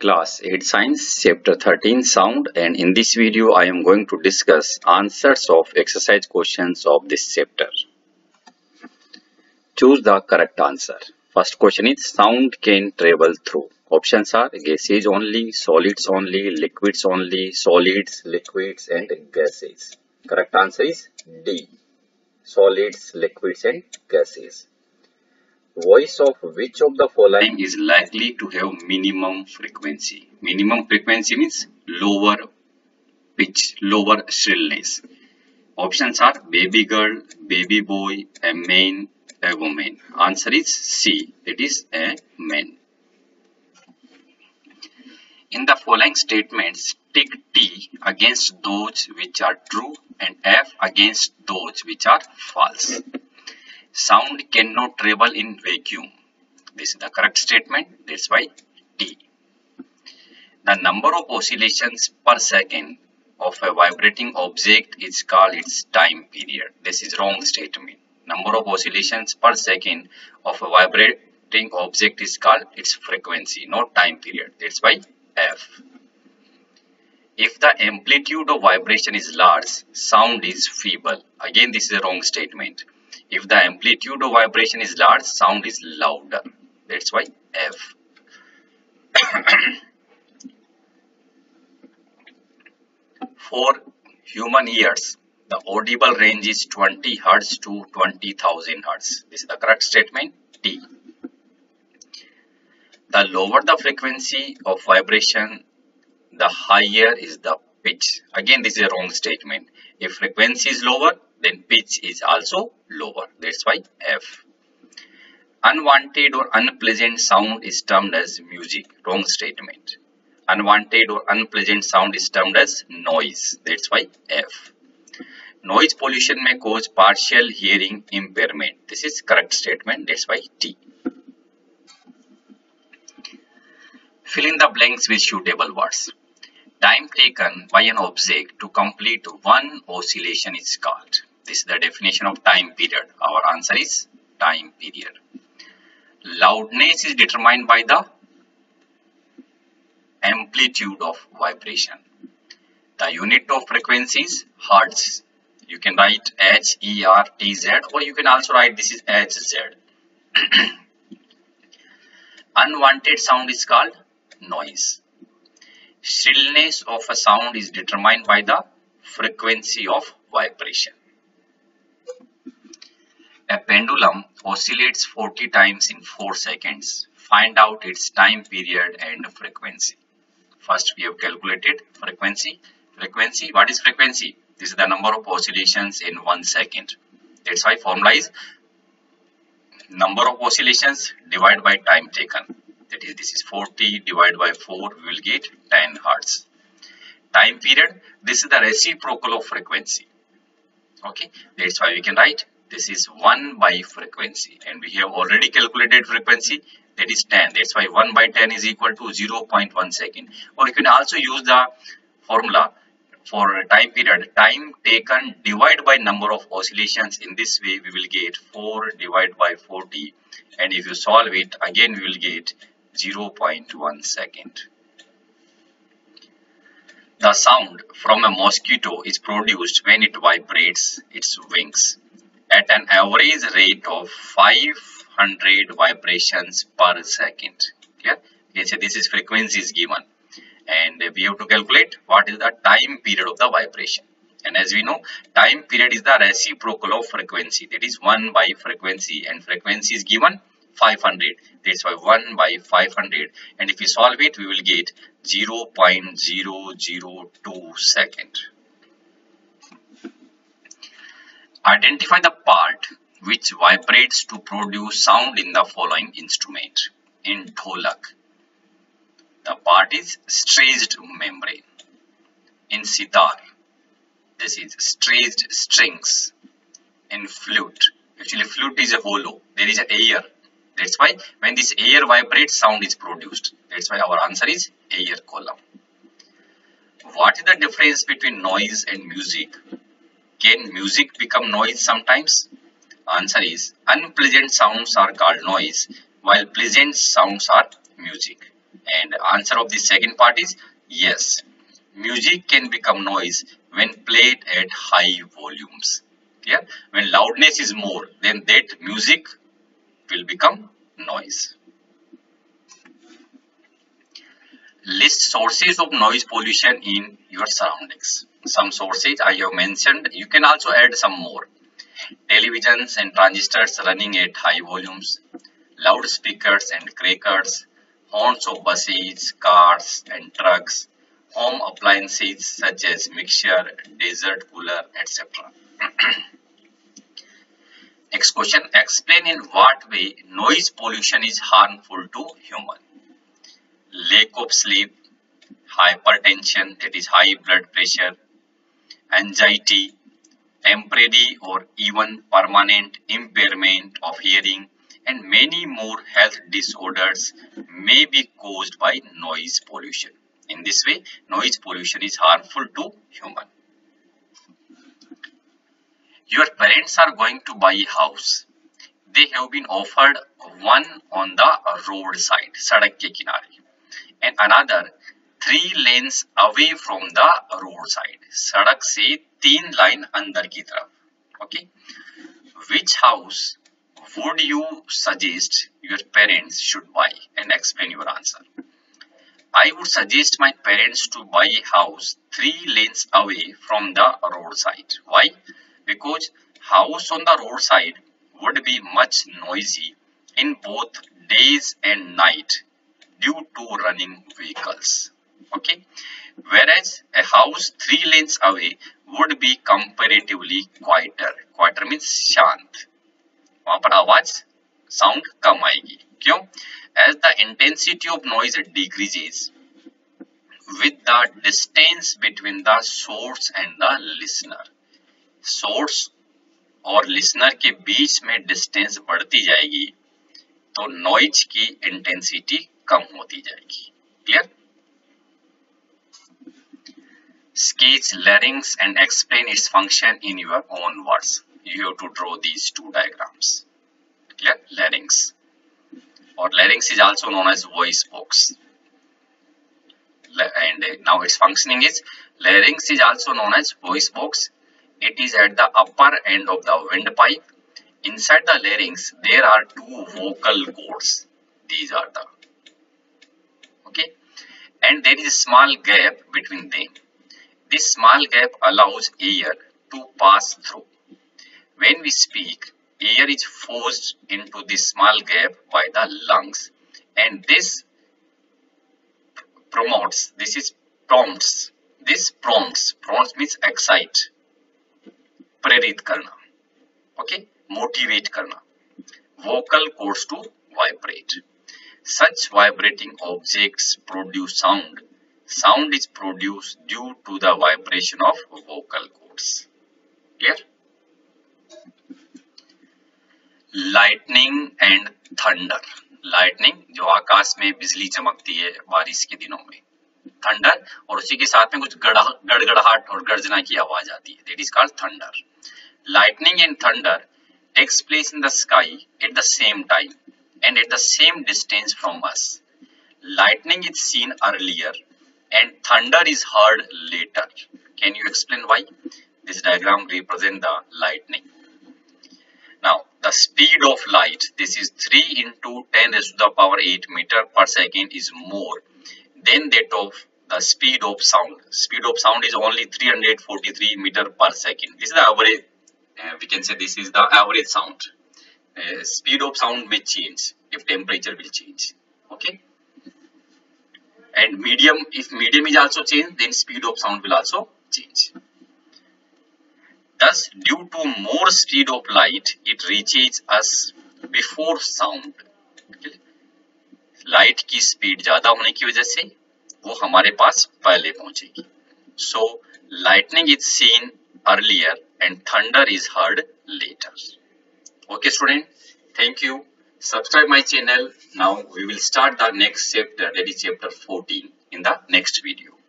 Class 8 Science Chapter 13 Sound and in this video I am going to discuss answers of exercise questions of this chapter. Choose the correct answer. First question is sound can travel through. Options are gases only, solids only, liquids only, solids, liquids and gases. Correct answer is D. Solids, liquids and gases voice of which of the following is likely to have minimum frequency? Minimum frequency means lower pitch, lower shrillness. Options are baby girl, baby boy, a man, a woman. Answer is C. It is a man. In the following statements, tick T against those which are true and F against those which are false. Sound cannot travel in vacuum. This is the correct statement. That's why T. The number of oscillations per second of a vibrating object is called its time period. This is wrong statement. Number of oscillations per second of a vibrating object is called its frequency, not time period. That's why F. If the amplitude of vibration is large, sound is feeble. Again, this is a wrong statement. If the amplitude of vibration is large, sound is louder. That's why F. For human ears, the audible range is 20 Hertz to 20,000 Hertz. This is the correct statement. T. The lower the frequency of vibration, the higher is the pitch. Again, this is a wrong statement. If frequency is lower, then pitch is also lower. That's why F. Unwanted or unpleasant sound is termed as music. Wrong statement. Unwanted or unpleasant sound is termed as noise. That's why F. Noise pollution may cause partial hearing impairment. This is correct statement. That's why T. Fill in the blanks with suitable words. Time taken by an object to complete one oscillation is called. This is the definition of time period. Our answer is time period. Loudness is determined by the amplitude of vibration. The unit of frequency is hertz. You can write H E R T Z or you can also write this is H Z. Unwanted sound is called noise. Shrillness of a sound is determined by the frequency of vibration. A pendulum oscillates 40 times in 4 seconds. Find out its time period and frequency. First we have calculated frequency. Frequency, what is frequency? This is the number of oscillations in 1 second. That's why formula is number of oscillations divided by time taken that is this is 40 divided by 4 we will get 10 hertz time period this is the reciprocal of frequency okay that's why we can write this is 1 by frequency and we have already calculated frequency that is 10 that's why 1 by 10 is equal to 0.1 second. Or you can also use the formula for time period. Time taken divided by number of oscillations. In this way we will get 4 divided by 40 and if you solve it again we will get 0.1 second. The sound from a mosquito is produced when it vibrates its wings at an average rate of 500 vibrations per second. Okay, so this is frequency is given and we have to calculate what is the time period of the vibration. And as we know, time period is the reciprocal of frequency. That is 1 by frequency and frequency is given 500 that's why 1 by 500 and if we solve it we will get 0 0.002 second identify the part which vibrates to produce sound in the following instrument in dholak the part is stretched membrane in sitar this is stretched strings in flute actually flute is a hollow there is a air that's why when this air vibrates, sound is produced. That's why our answer is air column. What is the difference between noise and music? Can music become noise sometimes? Answer is unpleasant sounds are called noise while pleasant sounds are music. And answer of the second part is yes. Music can become noise when played at high volumes. Clear? When loudness is more, then that music will become noise. List sources of noise pollution in your surroundings. Some sources I have mentioned. You can also add some more. Televisions and transistors running at high volumes. Loudspeakers and crackers. Horns of buses, cars and trucks. Home appliances such as mixer, desert cooler, etc. Next question. Explain in what way noise pollution is harmful to human. Lack of sleep, hypertension, that is high blood pressure, anxiety, temporary or even permanent impairment of hearing, and many more health disorders may be caused by noise pollution. In this way, noise pollution is harmful to human. Your parents are going to buy a house. They have been offered one on the roadside, sadak ke and another three lanes away from the roadside. sadak se teen line andar ki taraf. Okay. Which house would you suggest your parents should buy and explain your answer? I would suggest my parents to buy a house three lanes away from the roadside. Why? because house on the roadside would be much noisy in both days and night due to running vehicles. Okay. Whereas a house three lanes away would be comparatively quieter. Quieter means shant. वहाँ पर आवाज़ sound कम आएगी क्यों as the intensity of noise decreases with the distance between the source and the listener. Source और listener के बीच में डिस्टेंस बढ़ती जाएगी तो नॉइज़ की इंटेंसिटी कम होती जाएगी clear sketch larynx and explain its function in your own words you have to draw these two diagrams clear larynx or larynx is also known as voice box and now its functioning is larynx is also known as voice box it is at the upper end of the windpipe. Inside the larynx, there are two vocal cords. These are the okay, and there is a small gap between them. This small gap allows air to pass through. When we speak, air is forced into this small gap by the lungs, and this promotes. This is prompts. This prompts. Prompts means excite प्रेरित करना okay motivate करना vocal cords to vibrate Such vibrating objects produce sound sound is produced due to the vibration of vocal cords clear lightning and thunder lightning जो आकाश में बिजली चमकती है बारिश के दिनों में थंडर और उसी के साथ में कुछ गड़गड़ाहट और गर्जना की आवाज़ आती है that is called thunder lightning and thunder takes place in the sky at the same time and at the same distance from us. Lightning is seen earlier and thunder is heard later. Can you explain why? This diagram represents the lightning. Now, the speed of light, this is 3 into 10 raised to the power 8 meter per second is more than that of the speed of sound. Speed of sound is only 343 meter per second. This is the average uh, we can say this is the average sound. Uh, speed of sound may change if temperature will change. Okay. And medium, if medium is also changed, then speed of sound will also change. Thus, due to more speed of light, it reaches us before sound. Light की speed ज़्यादा होने की वजह से वो हमारे पास पहले पहुंचेगी so lightning is seen earlier and thunder is heard later. Okay student, thank you. Subscribe my channel. Now we will start the next chapter that is chapter 14 in the next video.